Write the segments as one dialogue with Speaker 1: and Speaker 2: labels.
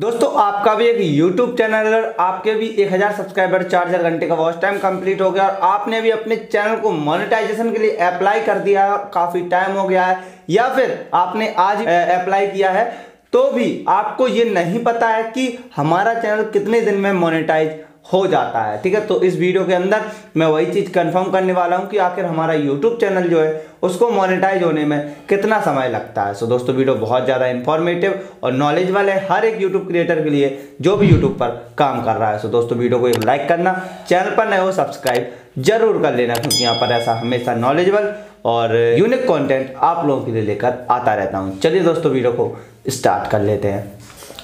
Speaker 1: दोस्तों, आपका भी एक YouTube चैनल है आपके भी 1000 सब्सक्राइबर चार हज़ार घंटे का वॉच टाइम कंप्लीट हो गया और आपने भी अपने चैनल को मोनेटाइजेशन के लिए अप्लाई कर दिया है और काफ़ी टाइम हो गया है, या फिर आपने आज अप्लाई किया है तो भी आपको ये नहीं पता है कि हमारा चैनल कितने दिन में मोनेटाइज हो जाता है, ठीक है? तो इस वीडियो के अंदर मैं वही चीज़ कंफर्म करने वाला हूँ कि आखिर हमारा यूट्यूब चैनल जो है, उसको मोनेटाइज होने में कितना समय लगता है। सो दोस्तों, वीडियो बहुत ज़्यादा इंफॉर्मेटिव और नॉलेजबल है हर एक यूट्यूब क्रिएटर के लिए जो भी यूट्यूब पर काम कर रहा है। सो दोस्तों, वीडियो को एक लाइक करना चैनल पर नए हो सब्सक्राइब ज़रूर कर लेना, क्योंकि यहाँ पर ऐसा हमेशा नॉलेजबल और यूनिक कंटेंट आप लोगों के लिए लेकर आता रहता हूँ। चलिए, दोस्तों, वीडियो को स्टार्ट कर लेते हैं।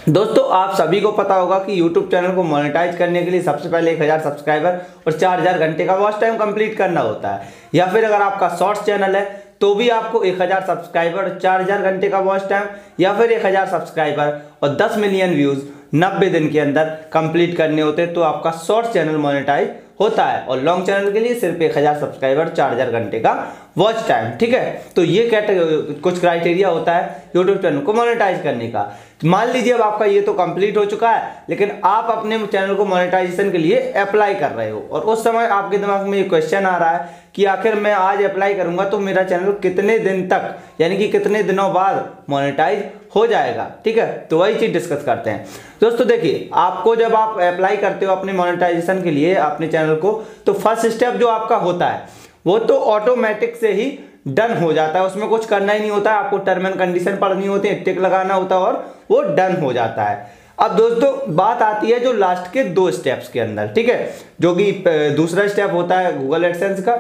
Speaker 1: दोस्तों, आप सभी को पता होगा कि YouTube चैनल को मोनेटाइज करने के लिए सबसे पहले 1000 सब्सक्राइबर और 4000 घंटे का वॉच टाइम कंप्लीट करना होता है। या फिर अगर आपका शॉर्ट्स चैनल है तो भी आपको 1000 सब्सक्राइबर 4000 घंटे का वॉच टाइम या फिर 1000 सब्सक्राइबर और 10 मिलियन व्यूज़ 90 दिन के अंदर कंप्लीट करने होते हैं तो आपका शॉर्ट्स चैनल मोनेटाइज होता है। और लॉन्ग चैनल के लिए सिर्फ़ एक हज़ार सब्सक्राइबर चार हज़ार घंटे का वॉच टाइम ठीक है? तो ये कैटेगरी कुछ क्राइटेरिया होता है यूट्यूब चैनल को मोनेटाइज करने का। मान लीजिए अब आपका ये तो कंप्लीट हो चुका है, लेकिन आप अपने चैनल को मोनेटाइजेशन के लिए अप्लाई कर रहे हो। और उस समय आपके दिमाग में ये क्वेश्चन आ रहा है कि आखिर मैं आज अप्लाई करूँगा तो मेरा चैनल कितने दिन तक, यानी कि कितने दिनों बाद मोनेटाइज हो जाएगा, ठीक है? तो वही चीज़ डिस्कस करते हैं। दोस्तों, देखिए, आपको जब आप अप्लाई करते हो अपने मोनेटाइजेशन के लिए, अपने चैनल को तो फ़र्स्ट स्टेप जो आपका होता है, वो तो ऑटोमेटिक से ही डन हो जाता है। उसमें कुछ करना ही नहीं होता है आपको टर्म एंड कंडीशन पढ़नी होती है टिक लगाना होता है और वो डन हो जाता है। अब दोस्तों, बात आती है जो लास्ट के दो स्टेप्स के अंदर, ठीक है? जो कि दूसरा स्टेप होता है गूगल एडसेंस का,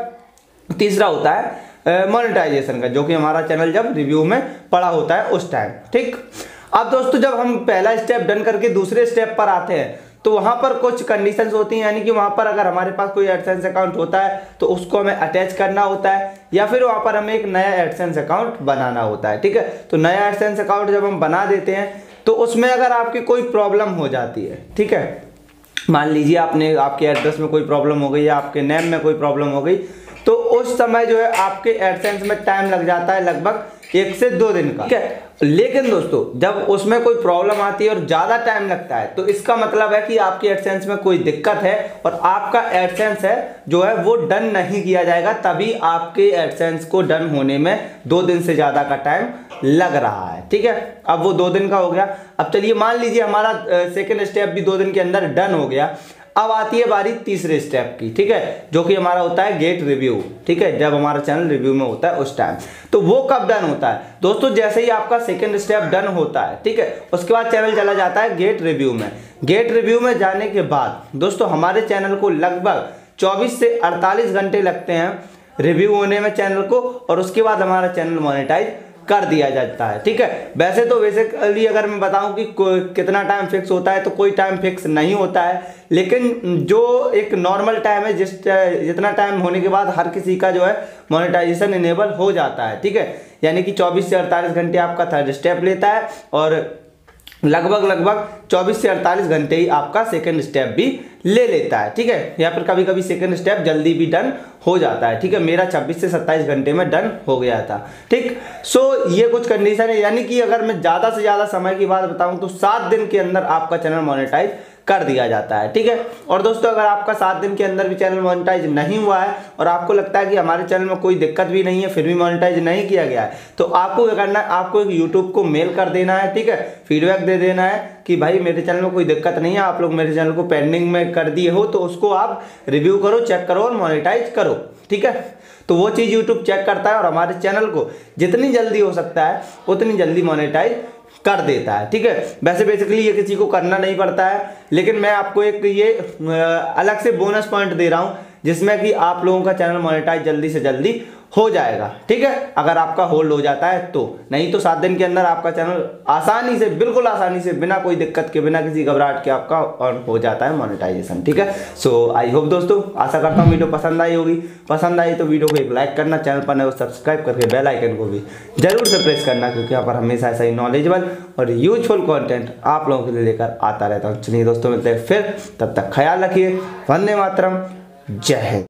Speaker 1: तीसरा होता है मोनेटाइजेशन का, जो कि हमारा चैनल जब रिव्यू में पड़ा होता है उस टाइम ठीक? अब दोस्तों, जब हम पहला स्टेप डन करके दूसरे स्टेप पर आते हैं तो वहाँ पर कुछ कंडीशंस होती हैं, यानी कि वहाँ पर अगर हमारे पास कोई एडसेंस अकाउंट होता है तो उसको हमें अटैच करना होता है, या फिर वहाँ पर हमें एक नया एडसेंस अकाउंट बनाना होता है, ठीक है? तो नया एडसेंस अकाउंट जब हम बना देते हैं तो उसमें अगर आपकी कोई प्रॉब्लम हो जाती है, ठीक है? मान लीजिए आपने, आपके एड्रेस में कोई प्रॉब्लम हो गई या आपके नेम में कोई प्रॉब्लम हो गई तो उस समय जो है आपके एडसेंस में टाइम लग जाता है लगभग एक से दो दिन का। ठीक है? लेकिन दोस्तों, जब उसमें कोई प्रॉब्लम आती है और ज़्यादा टाइम लगता है तो इसका मतलब है कि आपके एडसेंस में कोई दिक्कत है और आपका एडसेंस है जो है वो डन नहीं किया जाएगा, तभी आपके एडसेंस को डन होने में दो दिन से ज़्यादा का टाइम लग रहा है। ठीक है? अब वो दो दिन का हो गया। अब चलिए मान लीजिए हमारा सेकेंड स्टेप भी दो दिन के अंदर डन हो गया। अब आती है बारी तीसरे स्टेप की, ठीक है? जो कि हमारा होता है गेट रिव्यू ठीक है? जब हमारा चैनल रिव्यू में होता है उस टाइम तो वो कब डन होता है? दोस्तों, जैसे ही आपका सेकेंड स्टेप डन होता है, ठीक है? उसके बाद चैनल चला जाता है गेट रिव्यू में। गेट रिव्यू में जाने के बाद, दोस्तों, हमारे चैनल को लगभग 24 से 48 घंटे लगते हैं रिव्यू होने में चैनल को, और उसके बाद हमारा चैनल मोनेटाइज कर दिया जाता है, ठीक है? वैसे तो बेसिकली अगर मैं बताऊँ कि कितना टाइम फिक्स होता है तो कोई टाइम फिक्स नहीं होता है। लेकिन जो एक नॉर्मल टाइम है, जिस, जितना टाइम होने के बाद हर किसी का जो है मोनेटाइजेशन इनेबल हो जाता है, ठीक है? यानी कि 24 से 48 घंटे आपका थर्ड स्टेप लेता है, और लगभग लगभग 24 से 48 घंटे ही आपका सेकेंड स्टेप भी ले लेता है ठीक है? या फिर कभी कभी सेकेंड स्टेप जल्दी भी डन हो जाता है ठीक है? मेरा 26 से 27 घंटे में डन हो गया था ठीक? सो so, ये कुछ कंडीशन है यानी कि अगर मैं ज़्यादा से ज़्यादा समय की बात बताऊँ तो सात दिन के अंदर आपका चैनल मोनेटाइज कर दिया जाता है, ठीक है? और दोस्तों, अगर आपका सात दिन के अंदर भी चैनल मोनिटाइज नहीं हुआ है और आपको लगता है कि हमारे चैनल में कोई दिक्कत भी नहीं है, फिर भी मोनिटाइज नहीं किया गया है तो आपको क्या करना है? आपको एक यूट्यूब को मेल कर देना है, ठीक है? फीडबैक दे देना है कि भाई, मेरे चैनल में कोई दिक्कत नहीं है, आप लोग मेरे चैनल को पेंडिंग में कर दिए हो तो उसको आप रिव्यू करो चेक करो और मोनिटाइज करो, ठीक है? तो वो चीज़ यूट्यूब चेक करता है और हमारे चैनल को जितनी जल्दी हो सकता है, उतनी जल्दी मोनेटाइज कर देता है, ठीक है? वैसे बेसिकली ये किसी को करना नहीं पड़ता है, लेकिन मैं आपको एक ये अलग से बोनस पॉइंट दे रहा हूँ, जिसमें कि आप लोगों का चैनल मोनिटाइज जल्दी से जल्दी हो जाएगा, ठीक है? अगर आपका होल्ड हो जाता है तो। नहीं तो सात दिन के अंदर आपका चैनल आसानी से, बिल्कुल आसानी से, बिना कोई दिक्कत के, बिना किसी घबराहट के आपका ऑन हो जाता है मोनेटाइजेशन ठीक है? सो आई होप दोस्तों, आशा करता हूँ वीडियो पसंद आई होगी। पसंद आई तो वीडियो को एक लाइक करना चैनल पर नए सब्सक्राइब करके बेल आइकन को भी ज़रूर से प्रेस करना, क्योंकि यहाँ पर हमेशा ऐसा ही नॉलेजेबल और यूजफुल कॉन्टेंट आप लोगों के लिए लेकर आता रहता हूँ। चलिए दोस्तों, मिलते हैं फिर, तब तक ख्याल रखिए। वंदे मातरम, जय हिंद।